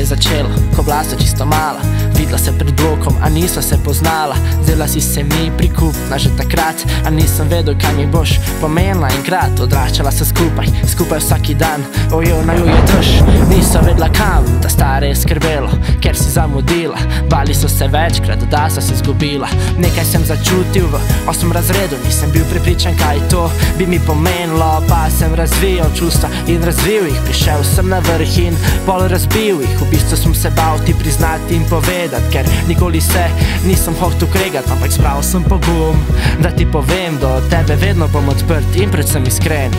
je začelo, ko bila so čisto mala. Videla se pred blokom, a nisva se poznala. Zdela si se mi prikupna že takrat, a nisem vedel, kaj mi boš pomenila enkrat. Odraščala se skupaj, skupaj vsak dan, ojo na ju je drž. Nisem vedela kam, da stare je skrbelo, ker si zamudila. Bali so se večkrat, da so se zgubila. Nekaj sem začutil v osmem razredu, nisem bil prepričan, kaj to bi mi pomenilo. Pa sem razvijal čustva in razvil jih, prišel sem na vrh in pol razbil jih. V bistvu sem se bal ti priznati in povedati, ker nikoli se nisem hotel kregati, ampak zbral sem pogum, da ti povem, do tebe vedno bom odprt in predvsem iskren.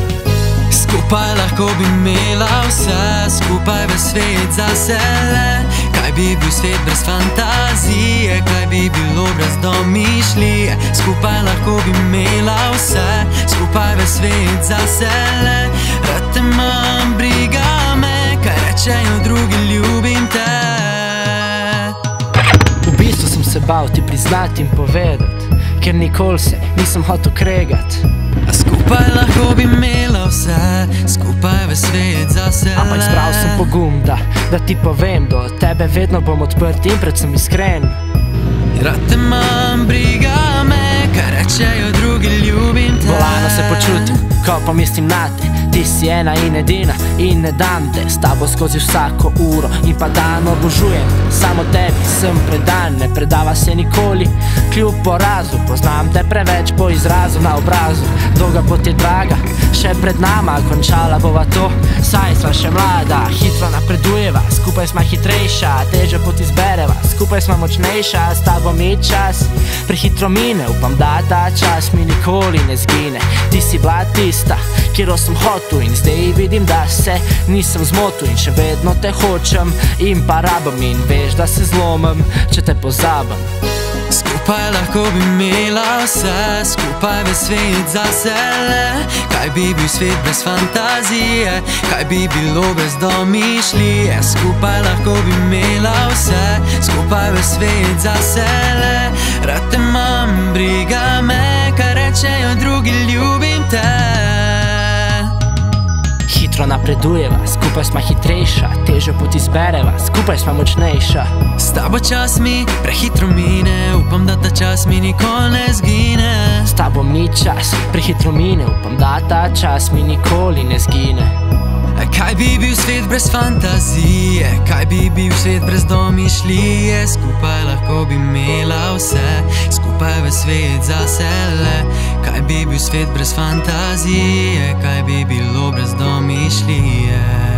Skupaj lahko bi imela vse, skupaj v svet zase le. Kaj bi bil svet brez fantazije, kaj bi bilo brez domišljije? Skupaj lahko bi imela vse, skupaj v svet zase le. Rad te imam, briga rečejo drugi, ljubim te. V bistvu sem se bal ti priznati in povedati, ker nikoli se nisem hotel kregati. A skupaj lahko bi imela vse, skupaj v svet zase le. Ampak zbral sem pogum, da, da ti povem, do tebe vedno bom odprt in predvsem iskren. Rad te imam, briga me, kaj rečejo drugi, ljubim te. Volano se počutim, ko pomislim na te. Ti si ena in edina in ne dam te. S tabo skozi vsako uro in pa dan obožujem. Samo tebi sem predan, ne predava se nikoli. Kljub porazu, poznam te preveč po izrazu na obrazu. Dolga pot je draga, še pred nama končala bova to. Saj sva še mlada, hitro napredujeva. Skupaj sva hitrejša, težjo pot izbereva. Skupaj sva močnejša, s tabo mi čas Prehitro mine, upam da ta čas mi nikoli ne zgine. Ti si bila tista, kjer sem hotel In zdaj vidim, da se nisem zmotil In še vedno te hočem in pa rabim In veš, da se zlomim, če te pozabim Skupaj lahko bi imela vse, skupaj v svet zase le. Kaj bi bil svet brez fantazije, kaj bi bilo brez domišljije? Skupaj lahko bi imela vse, skupaj v svet zase le. Rad te imam, briga me, kaj rečejo drugi, ljubim te. Hitro napredujeva, skupaj smo hitrejša Težjo pot izbereva, skupaj smo močnejša S tabo čas mi prehitro mine, upam, da ta čas mi nikoli ne zgine. S tabo ni čas, prehitro mine Upam, da ta čas mi nikoli ne zgine Kaj bi bil svet brez fantazije, kaj bi bil svet brez domišljije? Skupaj lahko bi imela vse, skupaj v svet zase le. Kaj bi bil svet brez fantazije, kaj bi bilo brez domišljije?